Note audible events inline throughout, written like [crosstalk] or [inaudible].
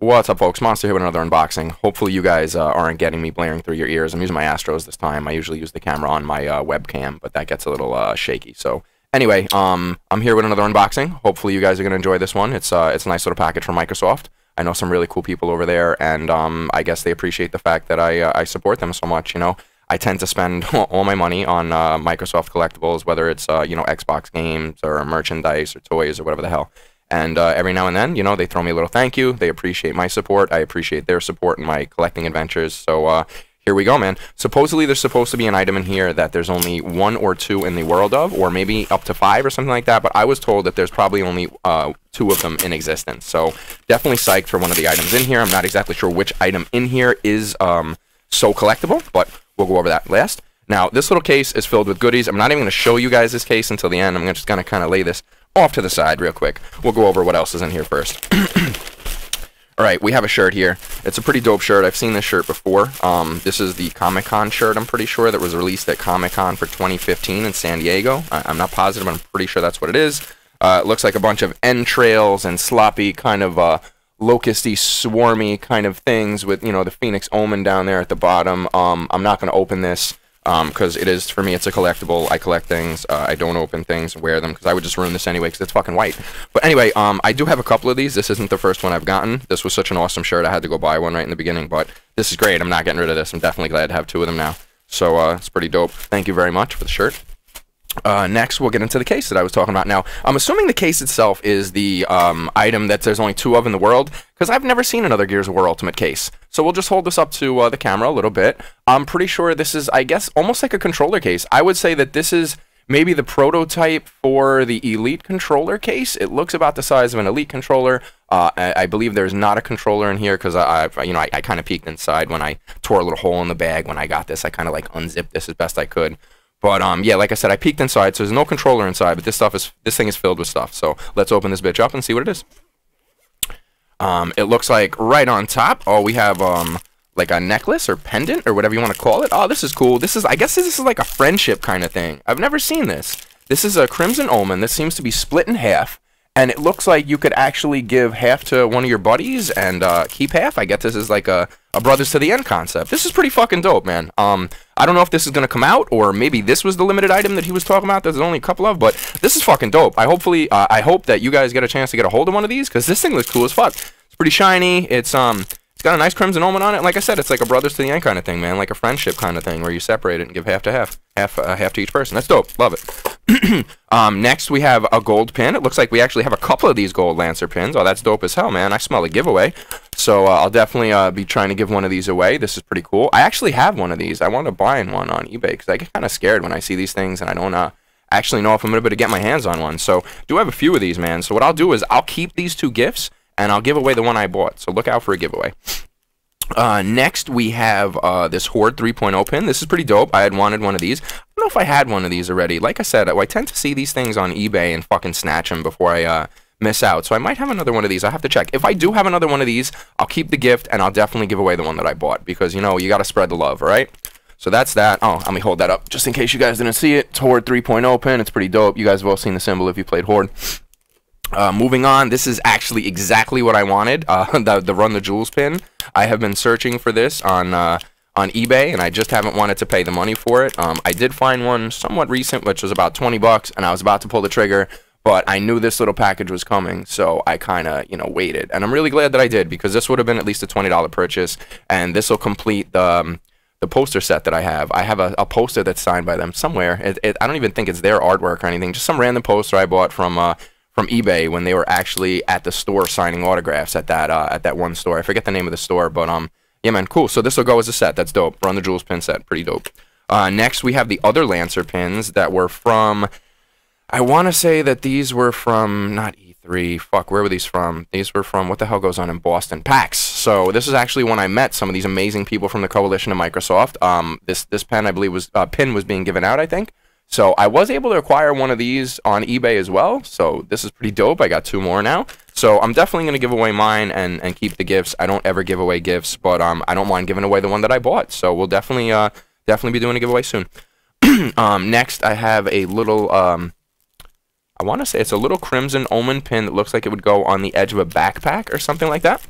What's up, folks? Monster here with another unboxing. Hopefully, you guys uh, aren't getting me blaring through your ears. I'm using my Astros this time. I usually use the camera on my uh, webcam, but that gets a little uh, shaky. So, anyway, um, I'm here with another unboxing. Hopefully, you guys are gonna enjoy this one. It's uh, it's a nice little package from Microsoft. I know some really cool people over there, and um, I guess they appreciate the fact that I uh, I support them so much. You know, I tend to spend [laughs] all my money on uh, Microsoft collectibles, whether it's you know Xbox games or merchandise or toys or whatever the hell. And uh, every now and then, you know, they throw me a little thank you. They appreciate my support. I appreciate their support in my collecting adventures. So uh, here we go, man. Supposedly, there's supposed to be an item in here that there's only one or two in the world of, or maybe up to five or something like that. But I was told that there's probably only uh, two of them in existence. So definitely psyched for one of the items in here. I'm not exactly sure which item in here is um, so collectible, but we'll go over that last. Now, this little case is filled with goodies. I'm not even going to show you guys this case until the end. I'm just going to kind of lay this off to the side real quick. We'll go over what else is in here first. [clears throat] All right, we have a shirt here. It's a pretty dope shirt. I've seen this shirt before. Um, this is the Comic Con shirt, I'm pretty sure, that was released at Comic Con for 2015 in San Diego. I- am not positive, but I'm pretty sure that's what it is. Uh, it looks like a bunch of entrails and sloppy kind of uh, locusty, swarmy kind of things with, you know, the Phoenix Omen down there at the bottom. Um, I'm not going to open this because um, it is for me it's a collectible. I collect things. Uh, i don't open things wear them because i would just ruin this anyway because it's fucking white. But anyway um, i do have a couple of these. This isn't the first one i've gotten. This was such an awesome shirt i had to go buy one right in the beginning but this is great. I'm not getting rid of this. I'm definitely glad to have two of them now. So uh, it's pretty dope. Thank you very much for the shirt uh, next, we'll get into the case that I was talking about. Now, I'm assuming the case itself is the um, item that there's only two of in the world, because I've never seen another Gears of War Ultimate case. So we'll just hold this up to uh, the camera a little bit. I'm pretty sure this is, I guess, almost like a controller case. I would say that this is maybe the prototype for the Elite controller case. It looks about the size of an Elite controller. Uh, I, I, believe there's not a controller in here because I, I, you know, I, I kind of peeked inside when I tore a little hole in the bag when I got this. I kind of like unzipped this as best I could. But um, yeah, like I said, I peeked inside, so there's no controller inside, but this stuff is this thing is filled with stuff. So let's open this bitch up and see what it is. Um, it looks like right on top, oh, we have um like a necklace or pendant or whatever you want to call it. Oh, this is cool. This is I guess this is like a friendship kind of thing. I've never seen this. This is a Crimson Omen. This seems to be split in half and it looks like you could actually give half to one of your buddies and uh, keep half. I guess this is like a, a brothers to the end concept. This is pretty fucking dope, man. Um, I don't know if this is gonna come out or maybe this was the limited item that he was talking about. There's only a couple of, but this is fucking dope. I hopefully, uh, I hope that you guys get a chance to get a hold of one of these because this thing looks cool as fuck. It's pretty shiny. It's um, it's got a nice crimson omen on it. And like I said, it's like a brothers to the end kind of thing, man. Like a friendship kind of thing where you separate it and give half to half, half uh, half to each person. That's dope. Love it. [clears throat] um, next, we have a gold pin. It looks like we actually have a couple of these gold Lancer pins. Oh, that's dope as hell, man. I smell a giveaway. So uh, I'll definitely uh, be trying to give one of these away. This is pretty cool. I actually have one of these. I want to buy one on eBay because I get kind of scared when I see these things and I don't uh, actually know if I'm going to be able to get my hands on one. So do have a few of these, man. So what I'll do is I'll keep these two gifts and I'll give away the one I bought. So look out for a giveaway. Uh, next, we have uh, this Horde 3.0 pin. This is pretty dope. I had wanted one of these. I don't know if I had one of these already. Like I said, I tend to see these things on eBay and fucking snatch them before I uh, miss out. So I might have another one of these. I have to check. If I do have another one of these, I'll keep the gift and I'll definitely give away the one that I bought because, you know, you got to spread the love, right? So that's that. Oh, let me hold that up just in case you guys didn't see it. It's Horde 3.0 pin. It's pretty dope. You guys have all seen the symbol if you played Horde. Uh, moving on, this is actually exactly what I wanted. Uh, [laughs] the, the Run the Jewels pin. I have been searching for this on uh, on eBay, and I just haven't wanted to pay the money for it. Um, I did find one somewhat recent, which was about 20 bucks, and I was about to pull the trigger, but I knew this little package was coming, so I kind of, you know, waited. And I'm really glad that I did, because this would have been at least a $20 purchase, and this will complete the... Um, the poster set that I have. I have a, a poster that's signed by them somewhere. It, it, I don't even think it's their artwork or anything. Just some random poster I bought from uh, from eBay when they were actually at the store signing autographs at that uh, at that one store. I forget the name of the store, but um, yeah, man, cool. So this will go as a set. That's dope. Run the Jewels pin set, pretty dope. Uh, next we have the other Lancer pins that were from. I want to say that these were from not E3. Fuck, where were these from? These were from what the hell goes on in Boston? PAX. So this is actually when I met some of these amazing people from the coalition of Microsoft. Um, this this pen I believe was uh, pin was being given out. I think. So I was able to acquire one of these on eBay as well. So this is pretty dope. I got two more now. So I'm definitely going to give away mine and, and keep the gifts. I don't ever give away gifts, but um, I don't mind giving away the one that I bought. So we'll definitely uh, definitely be doing a giveaway soon. [clears throat] um, next, I have a little, um, I want to say it's a little Crimson Omen pin that looks like it would go on the edge of a backpack or something like that.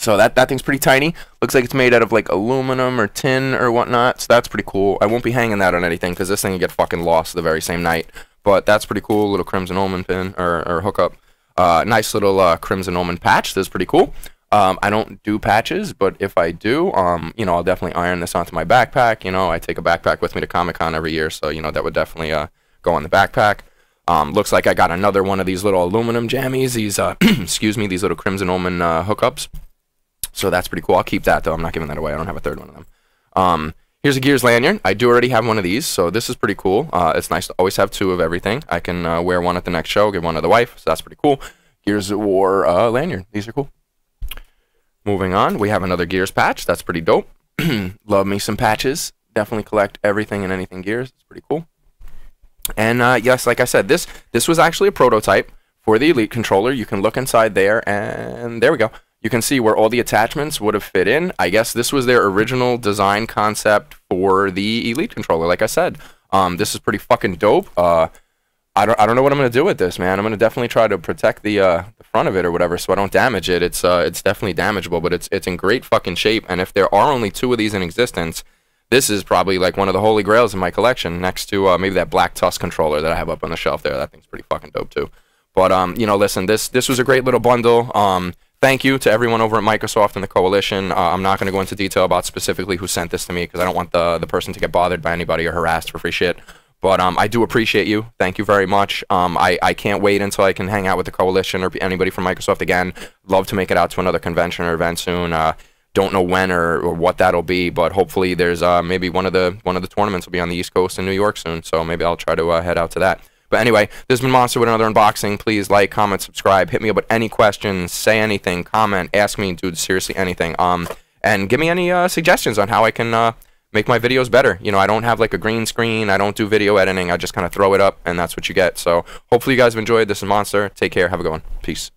So that, that thing's pretty tiny. Looks like it's made out of like aluminum or tin or whatnot. So that's pretty cool. I won't be hanging that on anything because this thing will get fucking lost the very same night. But that's pretty cool. Little Crimson Omen pin or, or hookup. Uh, nice little uh, Crimson Omen patch. That's pretty cool. Um, I don't do patches, but if I do, um, you know, I'll definitely iron this onto my backpack. You know, I take a backpack with me to Comic Con every year, so you know that would definitely uh, go on the backpack. Um, looks like I got another one of these little aluminum jammies. These, uh, [clears throat] excuse me, these little Crimson Omen uh, hookups. So that's pretty cool. I'll keep that though. I'm not giving that away. I don't have a third one of them. Um, here's a Gears lanyard. I do already have one of these, so this is pretty cool. Uh, it's nice to always have two of everything. I can uh, wear one at the next show, give one to the wife, so that's pretty cool. Gears of War uh, lanyard. These are cool. Moving on, we have another Gears patch. That's pretty dope. [clears throat] Love me some patches. Definitely collect everything and anything Gears. It's pretty cool. And uh, yes, like I said, this this was actually a prototype for the Elite controller. You can look inside there, and there we go. You can see where all the attachments would have fit in. I guess this was their original design concept for the Elite controller. Like I said, um, this is pretty fucking dope. Uh, I don't, I don't know what I'm gonna do with this, man. I'm gonna definitely try to protect the uh, the front of it or whatever, so I don't damage it. It's uh, it's definitely damageable, but it's it's in great fucking shape. And if there are only two of these in existence, this is probably like one of the holy grails in my collection, next to uh, maybe that Black Tusk controller that I have up on the shelf there. That thing's pretty fucking dope too. But um, you know, listen, this this was a great little bundle. Um, thank you to everyone over at Microsoft and the coalition. Uh, I'm not going to go into detail about specifically who sent this to me because I don't want the the person to get bothered by anybody or harassed for free shit. But um, I do appreciate you. Thank you very much. Um, I, I can't wait until I can hang out with the coalition or anybody from Microsoft again. Love to make it out to another convention or event soon. Uh, don't know when or, or what that'll be, but hopefully there's uh, maybe one of the one of the tournaments will be on the East Coast in New York soon. So maybe I'll try to uh, head out to that. But anyway, this has been Monster with another unboxing. Please like, comment, subscribe. Hit me up with any questions. Say anything. Comment. Ask me. dude, seriously anything. Um, and give me any uh, suggestions on how I can uh, make my videos better. You know, I don't have like a green screen. I don't do video editing. I just kind of throw it up, and that's what you get. So hopefully you guys have enjoyed. This is Monster. Take care. Have a good one. Peace.